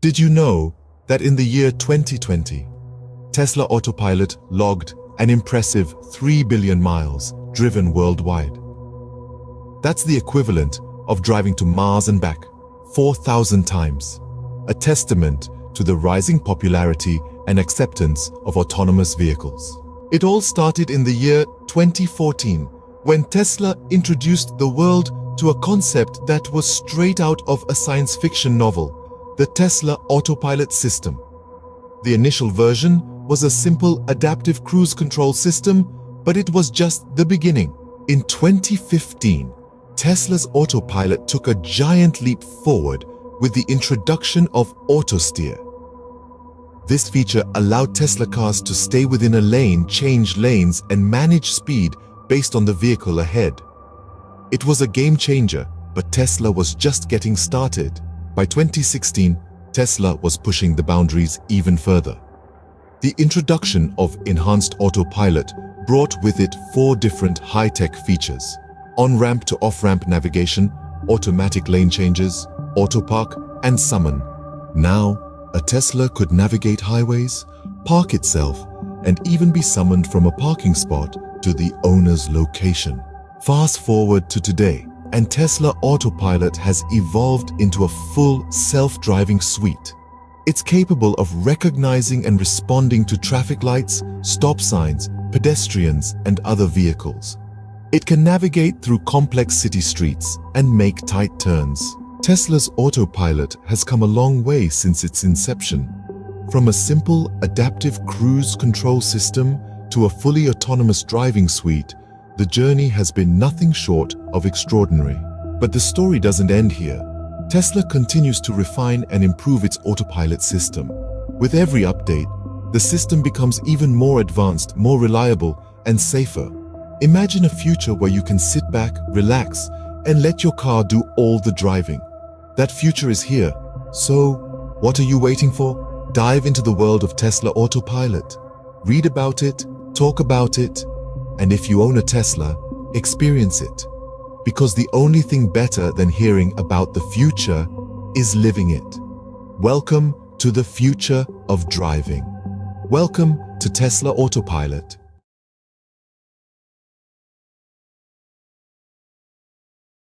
Did you know that in the year 2020, Tesla Autopilot logged an impressive 3 billion miles driven worldwide? That's the equivalent of driving to Mars and back 4,000 times, a testament to the rising popularity and acceptance of autonomous vehicles. It all started in the year 2014 when Tesla introduced the world to a concept that was straight out of a science fiction novel, the Tesla Autopilot System. The initial version was a simple adaptive cruise control system, but it was just the beginning. In 2015, Tesla's autopilot took a giant leap forward with the introduction of AutoSteer. This feature allowed Tesla cars to stay within a lane, change lanes, and manage speed based on the vehicle ahead. It was a game changer, but Tesla was just getting started. By 2016, Tesla was pushing the boundaries even further. The introduction of Enhanced Autopilot brought with it four different high-tech features on-ramp to off-ramp navigation, automatic lane changes, auto park, and summon. Now, a Tesla could navigate highways, park itself, and even be summoned from a parking spot to the owner's location. Fast forward to today, and Tesla Autopilot has evolved into a full self-driving suite. It's capable of recognizing and responding to traffic lights, stop signs, pedestrians, and other vehicles. It can navigate through complex city streets and make tight turns. Tesla's autopilot has come a long way since its inception. From a simple adaptive cruise control system to a fully autonomous driving suite, the journey has been nothing short of extraordinary. But the story doesn't end here. Tesla continues to refine and improve its autopilot system. With every update, the system becomes even more advanced, more reliable, and safer. Imagine a future where you can sit back, relax, and let your car do all the driving. That future is here. So, what are you waiting for? Dive into the world of Tesla Autopilot. Read about it, talk about it, and if you own a Tesla, experience it. Because the only thing better than hearing about the future is living it. Welcome to the future of driving. Welcome to Tesla Autopilot.